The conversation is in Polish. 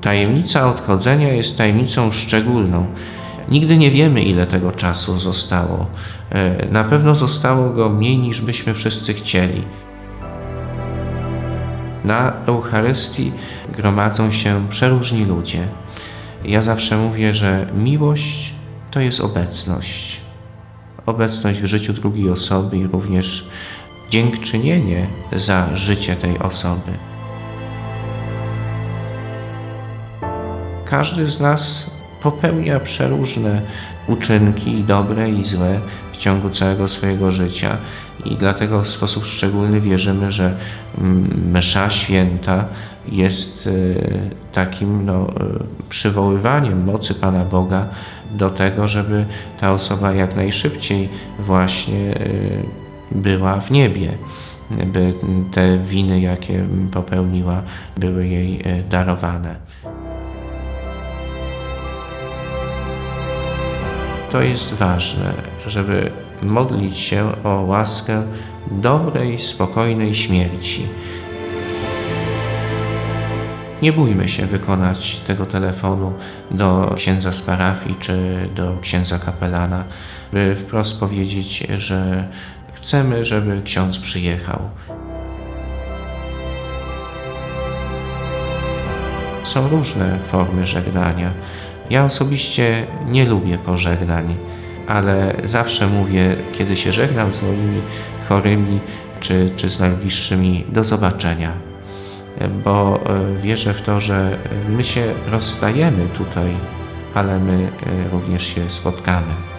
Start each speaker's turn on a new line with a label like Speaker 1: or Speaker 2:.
Speaker 1: Tajemnica odchodzenia jest tajemnicą szczególną. Nigdy nie wiemy, ile tego czasu zostało. E, na pewno zostało go mniej niż byśmy wszyscy chcieli. Na Eucharystii gromadzą się przeróżni ludzie. Ja zawsze mówię, że miłość to jest obecność. Obecność w życiu drugiej osoby i również dziękczynienie za życie tej osoby. Każdy z nas popełnia przeróżne uczynki, dobre i złe, w ciągu całego swojego życia i dlatego w sposób szczególny wierzymy, że mm, msza święta jest e, takim no, e, przywoływaniem mocy Pana Boga do tego, żeby ta osoba jak najszybciej właśnie e, była w niebie, by te winy, jakie popełniła, były jej darowane. To jest ważne, żeby modlić się o łaskę dobrej, spokojnej śmierci. Nie bójmy się wykonać tego telefonu do księdza z parafii czy do księdza kapelana, by wprost powiedzieć, że chcemy, żeby ksiądz przyjechał. Są różne formy żegnania. Ja osobiście nie lubię pożegnań, ale zawsze mówię, kiedy się żegnam z moimi chorymi czy, czy z najbliższymi, do zobaczenia. Bo e, wierzę w to, że my się rozstajemy tutaj, ale my e, również się spotkamy.